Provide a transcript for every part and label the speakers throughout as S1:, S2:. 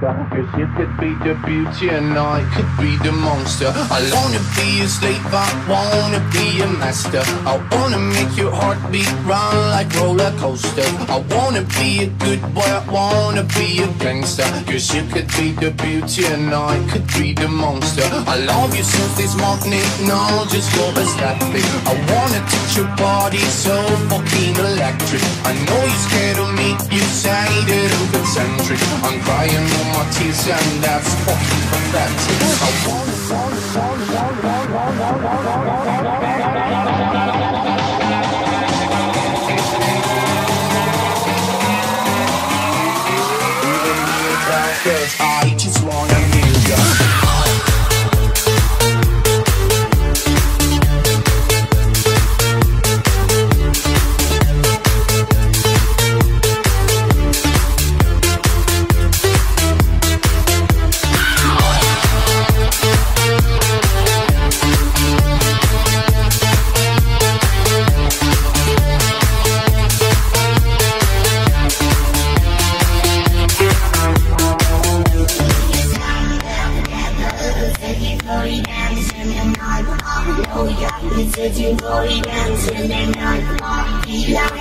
S1: gangster. Cause you could be the beauty and I could be the monster. I wanna be a slave, I wanna be a master. I wanna make your heartbeat run like roller coaster. I wanna be a good boy, I wanna be a gangster. Cause you could be the beauty and I could be the monster. I love you since this morning, no, just go aesthetic. I wanna touch your body so fucking electric. I know you're scared of me, you say that I'm concentric. I'm crying my tears and that's fucking pathetic. We searching for revenge in the night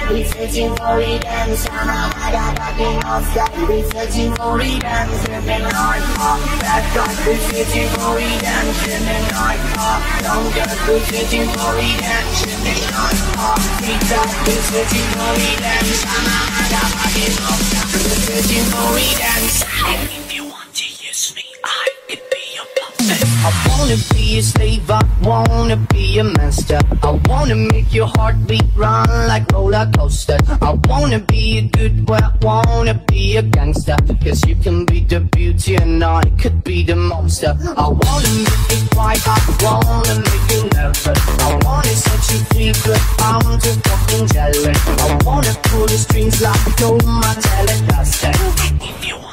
S1: We searching for revenge I'm a motherfucking monster We searching for revenge in the night Bad guys, we searching for revenge in the night Young girls, we searching for revenge in the night Big guys, we searching for revenge I'm a motherfucking monster We searching for I wanna be a slave, I wanna be a master. I wanna make your heartbeat run like roller coaster. I wanna be a good boy, I wanna be a gangster. Cause you can be the beauty and I could be the monster. I wanna make you cry, I wanna make you nervous. I wanna set you free, but I'm too fucking jealous. I wanna pull the strings like you're my telecaster. If you want